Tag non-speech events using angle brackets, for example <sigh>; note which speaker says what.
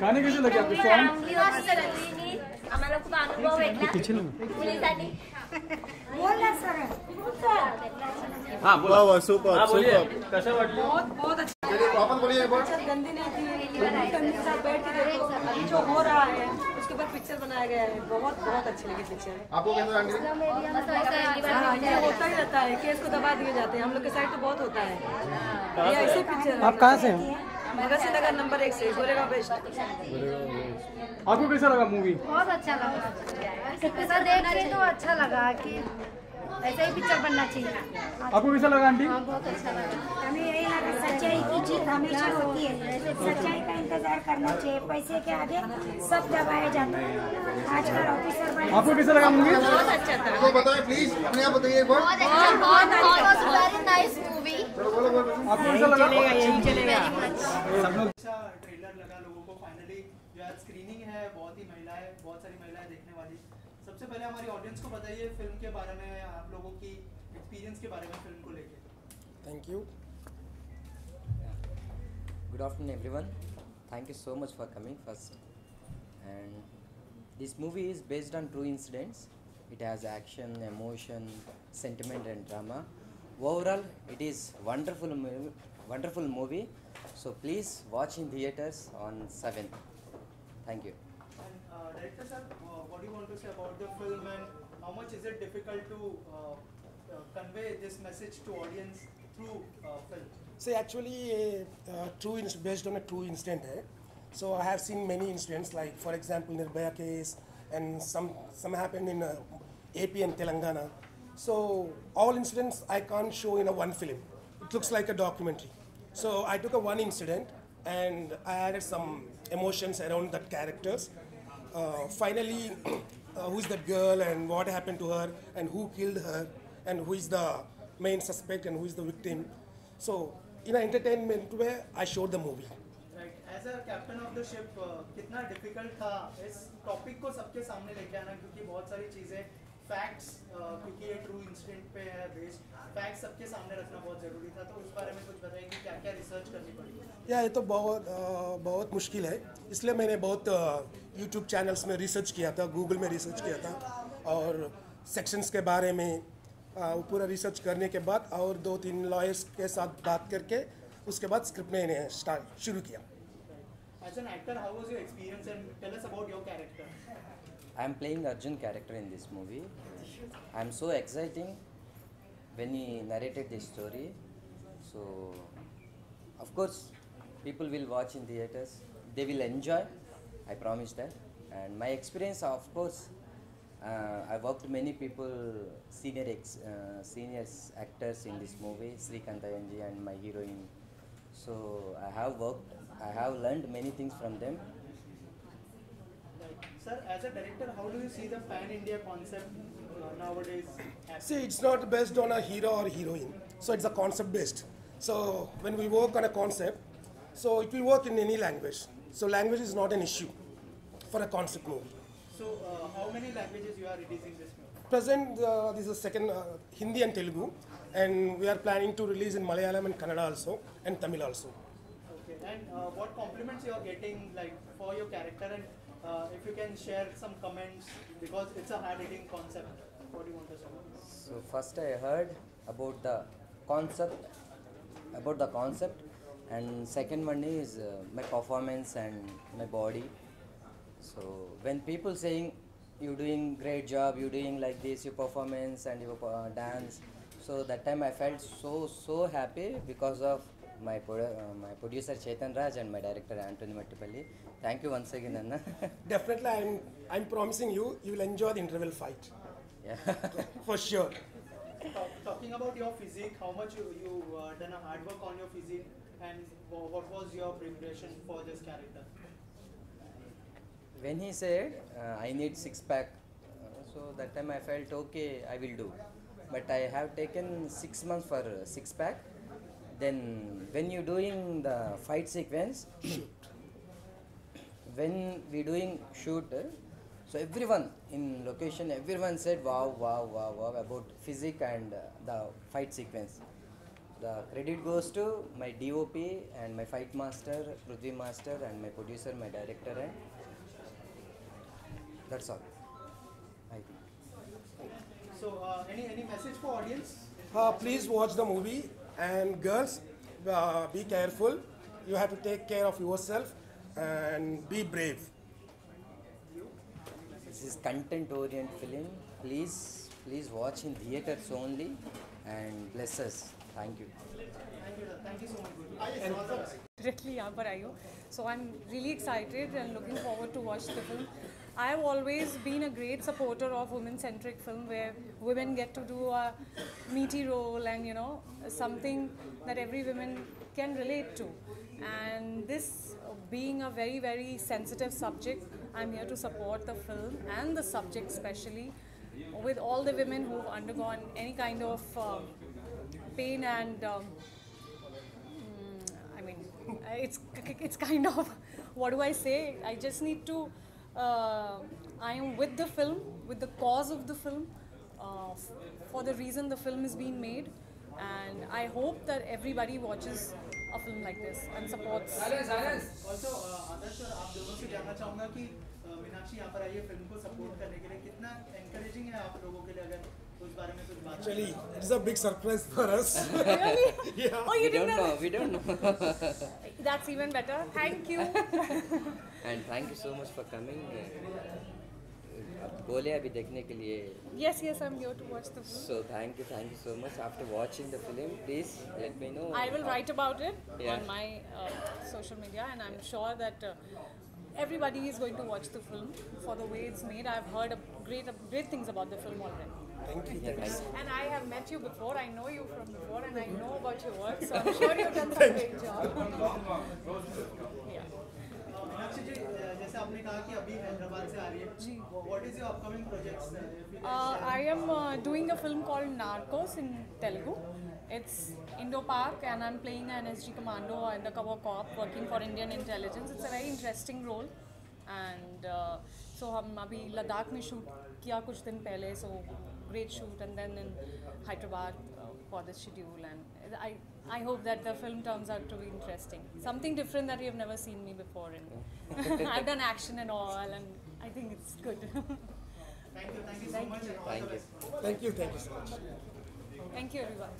Speaker 1: गाने कैसे लगे आपले सॉन्ग आम्हाला खूप अनुभव भेटला
Speaker 2: हाँ बोला
Speaker 3: वाह सुपर सुपर
Speaker 2: हाँ, कैसा
Speaker 3: वाट
Speaker 2: बहुत बहुत अच्छा।
Speaker 3: चलिए वापस बोलिए एक बार।
Speaker 4: अच्छा, गंदी नहीं आती है। बैठ के देखो। जो हो रहा है। उसके ऊपर पिक्चर बनाया गया है। बहुत बहुत अच्छी लगी पिक्चर
Speaker 3: आपको कैसा
Speaker 4: हाँ ये होता ही रहता है केस को दबा दिए जाते हैं। हम लोग के साइड तो बहुत होता है। ये ऐसे पिक्चर आप कहाँ से नगर नंबर एक से गोरेगा बेस्ट
Speaker 2: आपको कैसा लगा मूवी
Speaker 5: बहुत अच्छा लगा। ऐसा देख के तो अच्छा लगा कि ऐसा ही पिक्चर बनना चाहिए।
Speaker 2: आपको कैसा लगा आंटी?
Speaker 5: हाँ बहुत अच्छा लगा।
Speaker 6: हमें यही लगा सच्चाई की जीत हमेशा होती है। सच्चाई का इंतज़ार करना चाहिए। पैसे के आगे सब दबाए जाते हैं। आजकल ऑफिसर बने।
Speaker 2: आपको कैसा लगा मूवी
Speaker 3: तो बताएँ प्लीज़ अपने आप बताइए एक बार।
Speaker 1: Very nice movie.
Speaker 2: आपको कैसा लगा?
Speaker 4: यही चलेगा।
Speaker 7: अच्छा ट्रेलर लगा लोगों को फाइनली जो स्क्रीनिंग है बहुत ही महिलाएँ बहुत सारी महिलाएँ देखने वाली। सबसे पहले हमारी ऑडियंस को बताइए फ़िल्म के बारे में, आप लोगों की एक्सपीरियंस के बारे में फ़िल्म को लेके।
Speaker 8: Thank you good afternoon everyone thank you so much for coming first and this movie is based on true incidents it has action emotion sentiment and drama overall it is wonderful wonderful movie so please watch in theatres on seventh thank you
Speaker 7: Director sir, uh, what do you want to say about the film and how much is it difficult to uh, uh, convey this message to audience through uh, film?
Speaker 9: See, actually, uh, true based on a true incident. hai. So I have seen many incidents, like for example, Nirbhaya case, and some some happened in AP and Telangana. So all incidents I can't show in a one film. It looks like a documentary. So I took a one incident and I added some emotions around that characters. Uh, finally, uh, who is that girl and what happened to her and who killed her and who is the main suspect and who is the victim. So in an entertainment way, I showed the movie.
Speaker 7: Right as a captain of the ship कितना difficult था इस topic को सबके सामने लेके आना क्योंकि बहुत सारी चीज़ें फैक्ट्स क्योंकि ये ट्रू इंसिडेंट पे है बेस्ड फैक्ट्स सबके सामने रखना बहुत ज़रूरी था तो उस बारे में कुछ बताइए कि क्या क्या रिसर्च करनी पड़ी
Speaker 9: या ये तो बहुत बहुत मुश्किल है इसलिए मैंने बहुत यूट्यूब चैनल्स में रिसर्च किया था गूगल में रिसर्च किया था और सेक्शंस के बारे में वो पूरा रिसर्च करने के बाद और दो तीन लॉयर्स के साथ बात करके उसके बाद स्क्रिप्ट मैंने स्टार्ट शुरू किया
Speaker 7: tell us about your character
Speaker 8: I am playing Arjun character in this movie. I am so exciting when he narrated this story. So, of course, people will watch in theaters. They will enjoy. I promise that. And my experience, of course, uh, I worked many people, senior ex, uh, seniors actors in this movie, Sri Kantayanji and my heroine. So I have worked. I have learned many things from them.
Speaker 7: Sir, as a director, how do you see the pan India concept uh, nowadays?
Speaker 9: See, it's not based on a hero or heroine. So it's a concept based. So when we work on a concept, so it will work in any language. So language is not an issue for a concept movie.
Speaker 7: So, uh, how many languages you are releasing this film?
Speaker 9: Present, uh, this is second uh, Hindi and Telugu, and we are planning to release in Malayalam and Kannada also, and Tamil also.
Speaker 7: Okay, and uh, what compliments you are getting like for your character, and uh, if you can share some comments because it's a hard hitting concept. What do you want to say?
Speaker 8: So first I heard about the concept, about the concept, and second one is uh, my performance and my body. So when people saying you're doing great job, you're doing like this, your performance and your uh, dance, so that time I felt so so happy because of my produ- uh, my producer Chetan Raj and my director Anthony Mattipalli. Thank you once again, Anna. <laughs>
Speaker 9: Definitely, I'm, I'm promising you, you will enjoy the interval fight,
Speaker 8: yeah. <laughs>
Speaker 9: for sure.
Speaker 7: Talk, talking about your physique, how much you you uh, done a hard work on your physique, and what was your preparation for this character?
Speaker 8: when he said uh, i need six pack uh, so that time i felt okay i will do. But i have taken six months for six pack. Then when you doing the fight sequence <coughs> when we doing shoot so everyone in location everyone said wow wow wow wow about physique and uh, the fight sequence the credit goes to my DOP and my fight master, Prithvi master, and my producer, my director, and That's all. I think.
Speaker 7: So, uh, any any message for audience?
Speaker 9: Uh, please watch the movie and girls, uh, be careful. You have to take care of yourself and be brave.
Speaker 8: This is content oriented film. Please, please watch in theaters only and bless us. Thank you.
Speaker 10: directly यहाँ पर आई हो so I'm really excited and looking forward to watch the film. I've always been a great supporter of women-centric film where women get to do a meaty role and you know something that every woman can relate to. And this uh, being a very very sensitive subject, I'm here to support the film and the subject especially with all the women who've undergone any kind of um, pain and um, mm, I mean, it's it's kind of what do I say? I just need to. Uh, I am with the film, with the cause of the film, uh, for the reason the film is being made, and I hope that everybody watches a film like this and supports. Silence, silence.
Speaker 7: Also, uh, Aadarsh, you आप दोनों know that चाहूँगा कि uh, Meenakshi यहाँ पर आई है film को support करने के लिए कितना encouraging है आप लोगों के लिए
Speaker 9: Actually, it's a big surprise for us. <laughs>
Speaker 10: really?
Speaker 9: yeah.
Speaker 10: Oh, you
Speaker 8: we
Speaker 10: didn't
Speaker 8: don't
Speaker 10: know?
Speaker 8: know. We don't know. <laughs>
Speaker 10: That's even better. Thank you. <laughs>
Speaker 8: and thank you so much for coming. अब बोले अभी देखने के लिए
Speaker 10: yes, yes, I'm here to watch the film.
Speaker 8: So thank you, thank you so much. After watching the film, please let me know.
Speaker 10: I will write about it
Speaker 8: Yeah.
Speaker 10: on my uh, social media, and I'm sure that uh, everybody is going to watch the film for the way it's made. I've heard a great, great things about the film already.
Speaker 9: Thank you.
Speaker 8: Thanks.
Speaker 10: And I have met you before. I know you from before, and I know about your work. So <laughs> I'm sure you've done some great job. yeah.
Speaker 7: Meenakshi ji uh, जैसे आपने कहा कि अभी हैदराबाद से आ रही है
Speaker 10: जी It's Indo-Pak, and I'm playing an SG commando undercover cop working for Indian intelligence. It's a very interesting role, and uh, so हम अभी लद्दाख में शूट किया कुछ so great shoot and then in Hyderabad uh, for the schedule and I, I hope that the film turns out to be interesting. Something different that you've never seen me before and <laughs> I've done action and all and I think it's good. <laughs>
Speaker 7: thank you,
Speaker 8: thank you so much.
Speaker 9: Thank you, thank you so much.
Speaker 10: Thank you everyone.